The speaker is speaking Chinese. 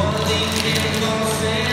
我的灵魂给